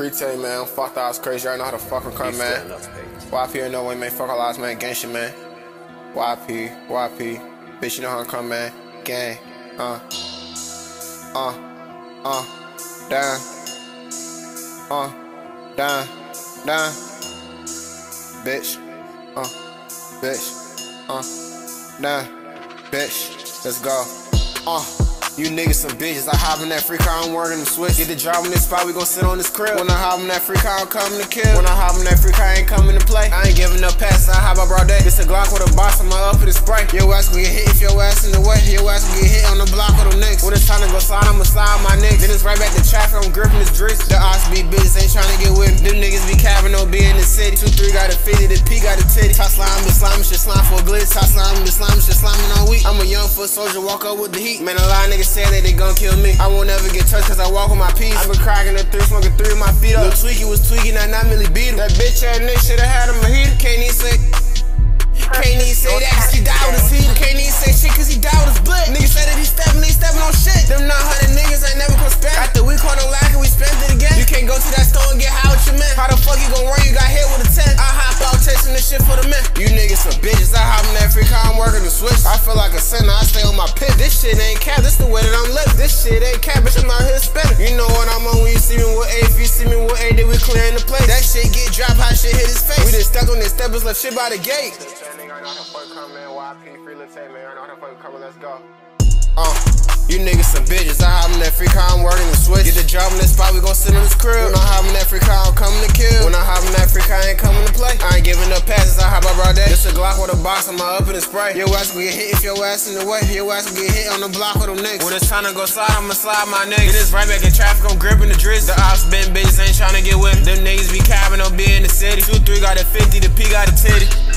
Retail, man. Fuck that, I was crazy. I know how to fucking come, man. YP ain't no way, man. Fuck all eyes, man. Gang shit, man. YP, YP. Bitch, you know how I come, man. Gang. Uh. Uh. Uh. Down. Uh. Down. Down. Bitch. Uh. Bitch. Uh. Down. Bitch. Let's go. Uh. You niggas some bitches. I hop in that free car, I'm working the switch. Get the job in this spot, we gon' sit on this crib. When I hop in that free car, I'm coming to kill. When I hop in that free car, I ain't coming to play. I ain't giving up passes, I hop up broad day. This a Glock with a box, I'm up for the spray. Your ass gon' get hit if your ass in the way. Your ass gon' get hit on the block with them niggas. When it's time to go slide, I'ma slide my niggas. Then it's right back to traffic, I'm gripping this drinks. The odds be bitches, ain't trying to get with me. Them niggas be capping, no be in 2-3 got a 50, the P got a titty. Top slime, but slime, shit slime for a glitz. Top slime, but slime, shit sliming on week. I'm a young foot soldier, walk up with the heat. Man, a lot of niggas say that they gon' kill me. I won't ever get touched cause I walk with my piece. I been cracking the three, smoking three with my feet up. Lil Tweaky was tweaking, I not really beat him. That bitch ass nigga should've had him a heater. Can't even say. Can't even say that cause he died with his heater. Man. How the fuck you gon' run? You got hit with a 10. I hop out chasing this shit for the men. You niggas some bitches. I hop in that free car, I'm working the switch. I feel like a sinner, I stay on my pit. This shit ain't cap, this the way that I'm living. This shit ain't cap, bitch, I'm out here spinning. You know what I'm on when you see me with A. If you see me with A, then we clearing the place. That shit get dropped, how shit hit his face. We just stuck on this steppers, left shit by the gate. Uh, you niggas some bitches. I hop in that free car, I'm working the switch. Get the job in that spot, we gon' sit in this crib. When I hop in that free car, to kill. When I hop in free I ain't coming to play. I ain't giving up passes, I hop up all day. This a Glock with a box, I'm up in the spray. Your ass gon' get hit if your ass in the way. Your ass gon' get hit on the block with them niggas. When it's time to go slide, I'ma slide my niggas. Get this right back in traffic, I'm gripping the drizz. The ops been bitches, ain't trying to get with. Them niggas be capping, no be in the city. 2-3 got a 50, the P got a titty.